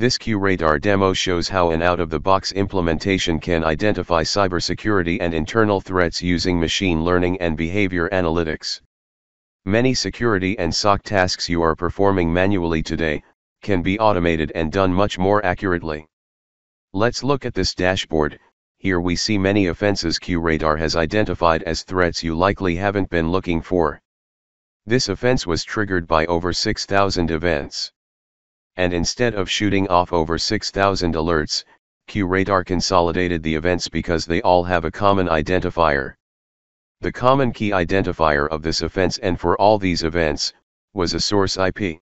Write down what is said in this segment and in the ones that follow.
This QRadar demo shows how an out-of-the-box implementation can identify cybersecurity and internal threats using machine learning and behavior analytics. Many security and SOC tasks you are performing manually today, can be automated and done much more accurately. Let's look at this dashboard, here we see many offenses QRadar has identified as threats you likely haven't been looking for. This offense was triggered by over 6,000 events and instead of shooting off over 6,000 alerts, QRadar consolidated the events because they all have a common identifier. The common key identifier of this offense and for all these events, was a source IP.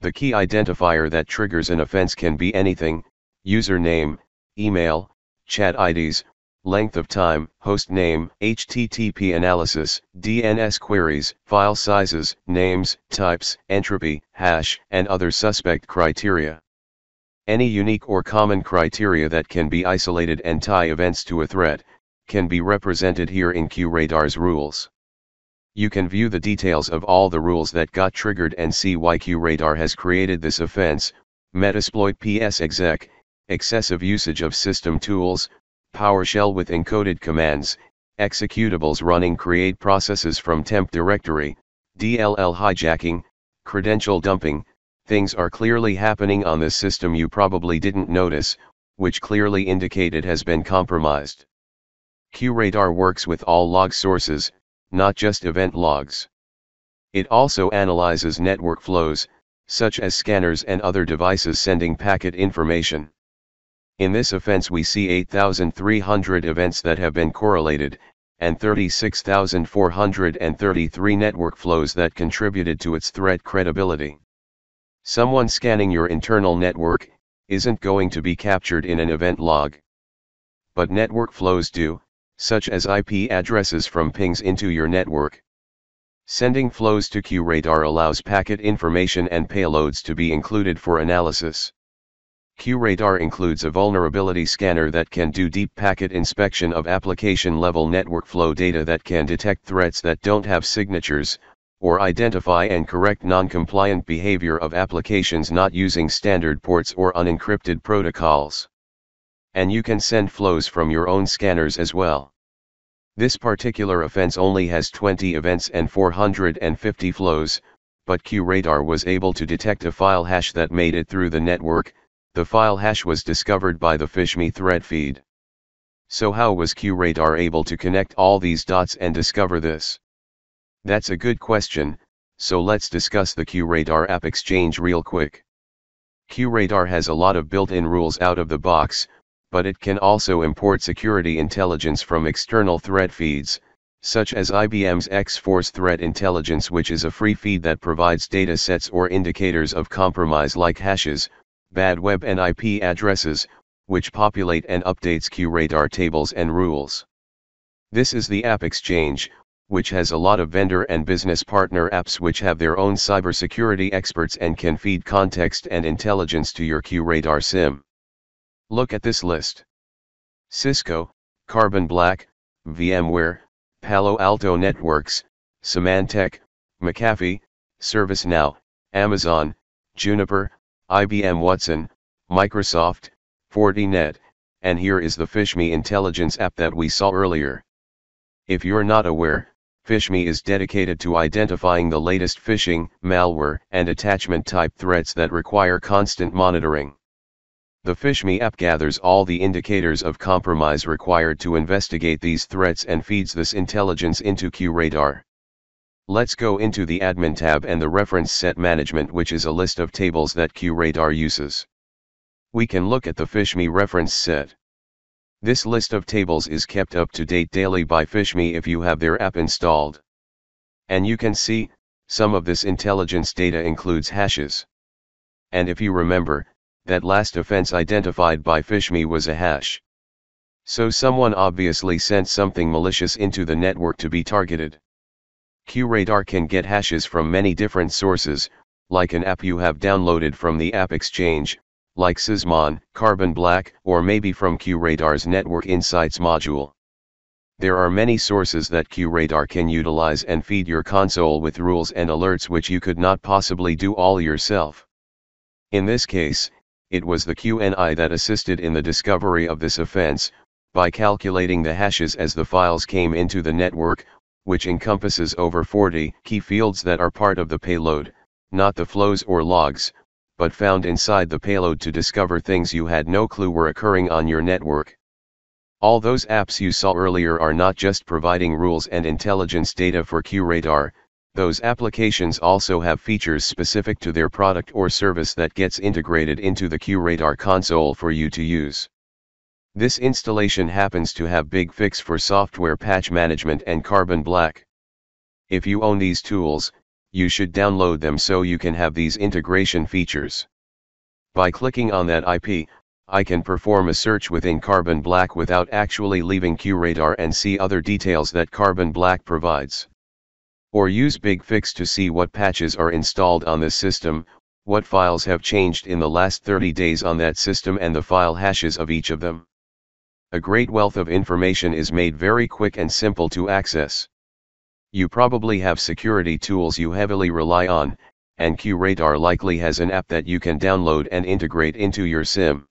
The key identifier that triggers an offense can be anything, username, email, chat IDs, length of time, host name, HTTP analysis, DNS queries, file sizes, names, types, entropy, hash, and other suspect criteria. Any unique or common criteria that can be isolated and tie events to a threat, can be represented here in QRadar's rules. You can view the details of all the rules that got triggered and see why QRadar has created this offense, Metasploit PsExec, excessive usage of system tools, PowerShell with encoded commands, executables running create processes from temp directory, DLL hijacking, credential dumping, things are clearly happening on this system you probably didn't notice, which clearly indicate it has been compromised. QRadar works with all log sources, not just event logs. It also analyzes network flows, such as scanners and other devices sending packet information. In this offense we see 8,300 events that have been correlated, and 36,433 network flows that contributed to its threat credibility. Someone scanning your internal network, isn't going to be captured in an event log. But network flows do, such as IP addresses from pings into your network. Sending flows to QRadar allows packet information and payloads to be included for analysis. QRadar includes a vulnerability scanner that can do deep packet inspection of application-level network flow data that can detect threats that don't have signatures, or identify and correct non-compliant behavior of applications not using standard ports or unencrypted protocols. And you can send flows from your own scanners as well. This particular offense only has 20 events and 450 flows, but QRadar was able to detect a file hash that made it through the network, the file hash was discovered by the PhishMe threat feed. So how was QRadar able to connect all these dots and discover this? That's a good question, so let's discuss the QRadar App Exchange real quick. QRadar has a lot of built-in rules out of the box, but it can also import security intelligence from external threat feeds, such as IBM's X-Force Threat Intelligence which is a free feed that provides data sets or indicators of compromise like hashes, bad web and IP addresses, which populate and updates QRadar tables and rules. This is the App Exchange, which has a lot of vendor and business partner apps which have their own cybersecurity experts and can feed context and intelligence to your QRadar SIEM. Look at this list. Cisco, Carbon Black, VMware, Palo Alto Networks, Symantec, McAfee, ServiceNow, Amazon, Juniper, IBM Watson, Microsoft, Fortinet, and here is the PhishMe intelligence app that we saw earlier. If you're not aware, PhishMe is dedicated to identifying the latest phishing, malware, and attachment type threats that require constant monitoring. The PhishMe app gathers all the indicators of compromise required to investigate these threats and feeds this intelligence into QRadar. Let's go into the admin tab and the reference set management which is a list of tables that QRadar uses. We can look at the PhishMe reference set. This list of tables is kept up to date daily by PhishMe if you have their app installed. And you can see, some of this intelligence data includes hashes. And if you remember, that last offense identified by PhishMe was a hash. So someone obviously sent something malicious into the network to be targeted. QRadar can get hashes from many different sources, like an app you have downloaded from the App Exchange, like Sysmon, Carbon Black, or maybe from QRadar's Network Insights module. There are many sources that QRadar can utilize and feed your console with rules and alerts which you could not possibly do all yourself. In this case, it was the QNI that assisted in the discovery of this offense, by calculating the hashes as the files came into the network, which encompasses over 40 key fields that are part of the payload, not the flows or logs, but found inside the payload to discover things you had no clue were occurring on your network. All those apps you saw earlier are not just providing rules and intelligence data for QRadar, those applications also have features specific to their product or service that gets integrated into the QRadar console for you to use. This installation happens to have BigFix for software patch management and Carbon Black. If you own these tools, you should download them so you can have these integration features. By clicking on that IP, I can perform a search within Carbon Black without actually leaving QRadar and see other details that Carbon Black provides. Or use BigFix to see what patches are installed on this system, what files have changed in the last 30 days on that system and the file hashes of each of them. A great wealth of information is made very quick and simple to access. You probably have security tools you heavily rely on, and QRadar likely has an app that you can download and integrate into your SIEM.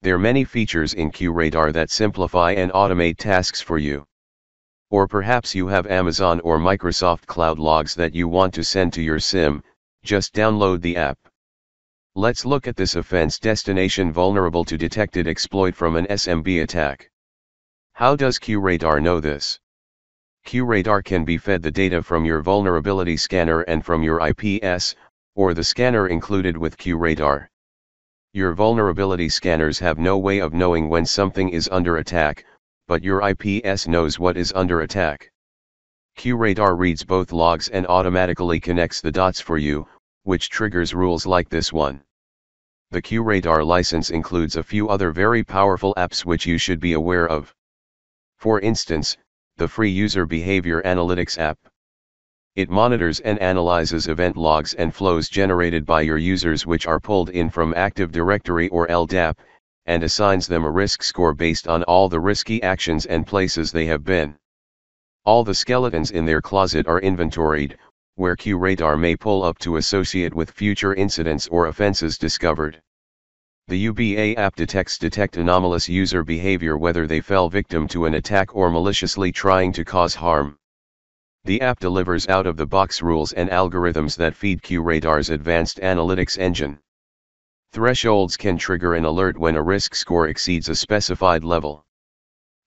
There are many features in QRadar that simplify and automate tasks for you. Or perhaps you have Amazon or Microsoft Cloud logs that you want to send to your SIEM, just download the app. Let's look at this offense destination vulnerable to detected exploit from an SMB attack. How does QRadar know this? QRadar can be fed the data from your vulnerability scanner and from your IPS, or the scanner included with QRadar. Your vulnerability scanners have no way of knowing when something is under attack, but your IPS knows what is under attack. QRadar reads both logs and automatically connects the dots for you, which triggers rules like this one. The QRadar license includes a few other very powerful apps which you should be aware of. For instance, the free User Behavior Analytics app. It monitors and analyzes event logs and flows generated by your users which are pulled in from Active Directory or LDAP, and assigns them a risk score based on all the risky actions and places they have been. All the skeletons in their closet are inventoried, where QRadar may pull up to associate with future incidents or offenses discovered. The UBA app detects detect anomalous user behavior whether they fell victim to an attack or maliciously trying to cause harm. The app delivers out-of-the-box rules and algorithms that feed QRadar's advanced analytics engine. Thresholds can trigger an alert when a risk score exceeds a specified level.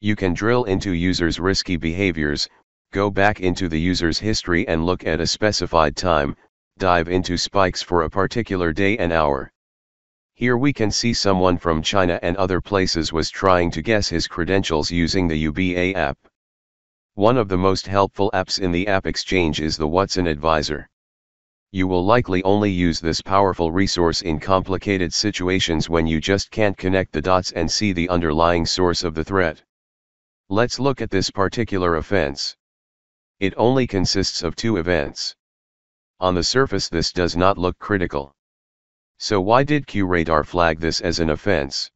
You can drill into users' risky behaviors, go back into the user's history and look at a specified time, dive into spikes for a particular day and hour. Here we can see someone from China and other places was trying to guess his credentials using the UBA app. One of the most helpful apps in the App Exchange is the Watson Advisor you will likely only use this powerful resource in complicated situations when you just can't connect the dots and see the underlying source of the threat. Let's look at this particular offense. It only consists of two events. On the surface this does not look critical. So why did QRadar flag this as an offense?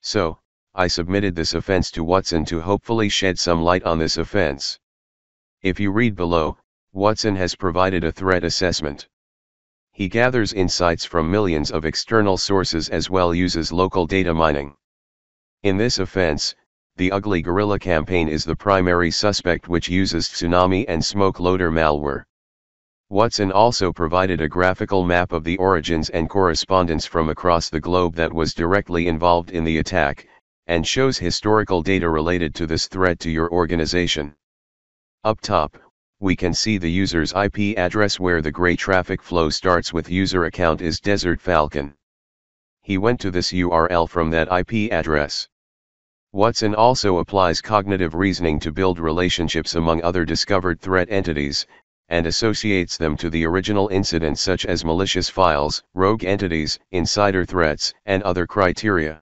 So, I submitted this offense to Watson to hopefully shed some light on this offense. If you read below, Watson has provided a threat assessment. He gathers insights from millions of external sources as well uses local data mining. In this offense, the Ugly Gorilla campaign is the primary suspect which uses tsunami and smoke loader malware. Watson also provided a graphical map of the origins and correspondence from across the globe that was directly involved in the attack, and shows historical data related to this threat to your organization. Up top, we can see the user's IP address where the gray traffic flow starts with user account is Desert Falcon. He went to this URL from that IP address. Watson also applies cognitive reasoning to build relationships among other discovered threat entities, and associates them to the original incident such as malicious files, rogue entities, insider threats, and other criteria.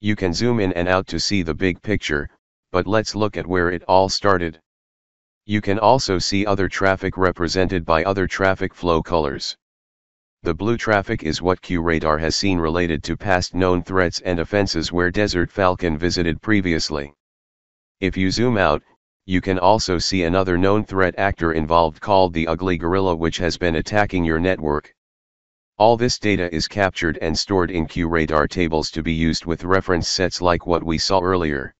You can zoom in and out to see the big picture, but let's look at where it all started. You can also see other traffic represented by other traffic flow colors. The blue traffic is what QRadar has seen related to past known threats and offenses where Desert Falcon visited previously. If you zoom out, you can also see another known threat actor involved called the Ugly Gorilla which has been attacking your network. All this data is captured and stored in QRadar tables to be used with reference sets like what we saw earlier.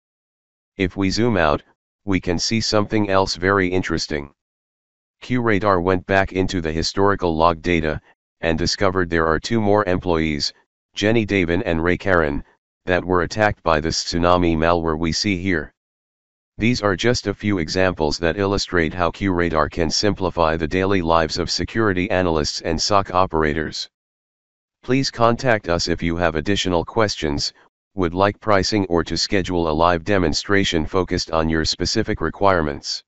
If we zoom out, we can see something else very interesting. QRadar went back into the historical log data, and discovered there are two more employees, Jenny Davin and Ray Karen, that were attacked by this tsunami malware we see here. These are just a few examples that illustrate how QRadar can simplify the daily lives of security analysts and SOC operators. Please contact us if you have additional questions, would like pricing or to schedule a live demonstration focused on your specific requirements.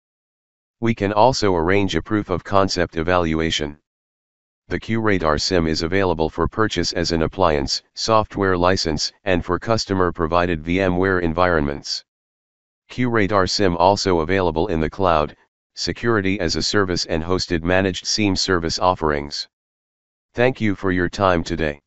We can also arrange a proof of concept evaluation. The QRadar SIEM is available for purchase as an appliance, software license, and for customer provided VMware environments. QRadar SIEM also available in the cloud, security as a service and hosted managed SIEM service offerings. Thank you for your time today.